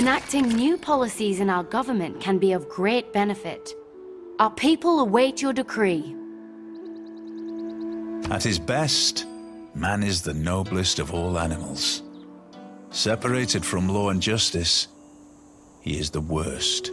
Enacting new policies in our government can be of great benefit. Our people await your decree. At his best, man is the noblest of all animals. Separated from law and justice, he is the worst.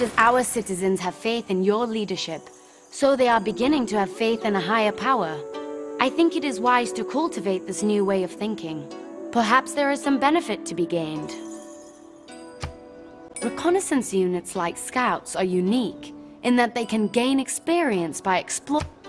As our citizens have faith in your leadership, so they are beginning to have faith in a higher power. I think it is wise to cultivate this new way of thinking. Perhaps there is some benefit to be gained. Reconnaissance units like scouts are unique in that they can gain experience by exploring.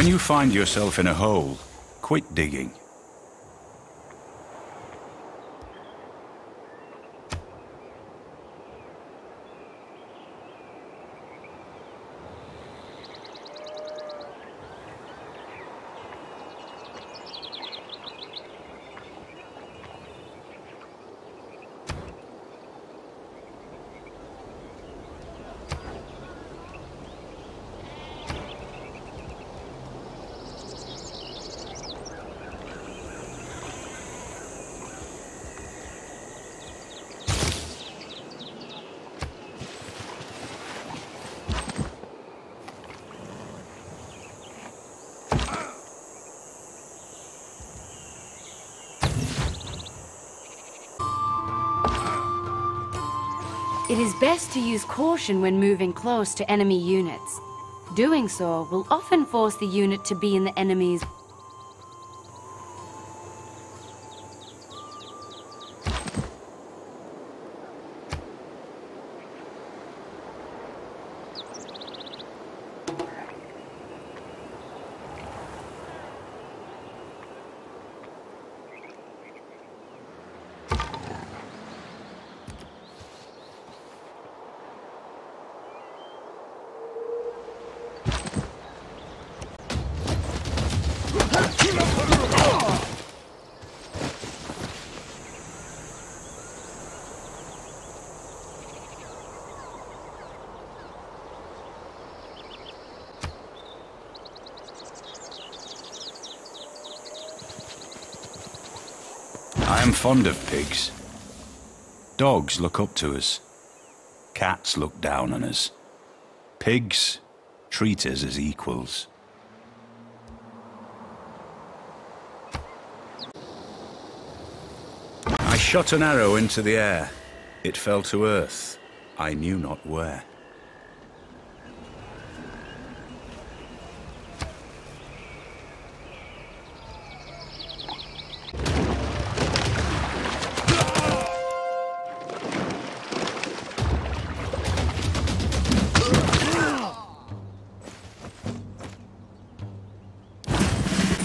When you find yourself in a hole, quit digging. It is best to use caution when moving close to enemy units. Doing so will often force the unit to be in the enemy's I am fond of pigs. Dogs look up to us. Cats look down on us. Pigs treat us as equals. I shot an arrow into the air. It fell to earth. I knew not where.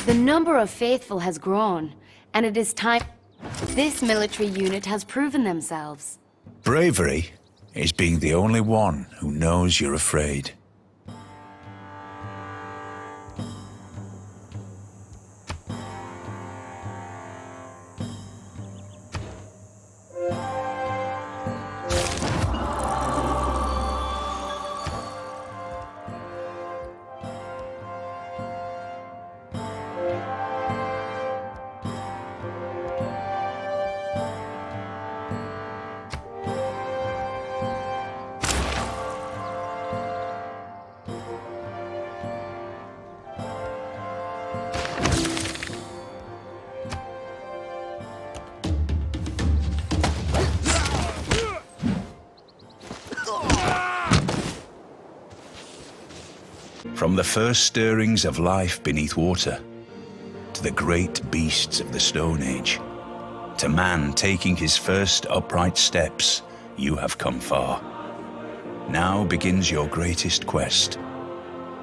The number of faithful has grown, and it is time... This military unit has proven themselves. Bravery is being the only one who knows you're afraid. From the first stirrings of life beneath water, to the great beasts of the Stone Age, to man taking his first upright steps, you have come far. Now begins your greatest quest.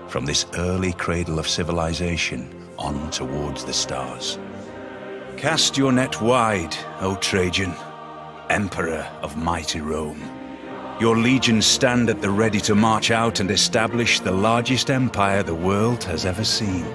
From this early cradle of civilization on towards the stars. Cast your net wide, O Trajan, Emperor of mighty Rome. Your legions stand at the ready to march out and establish the largest empire the world has ever seen.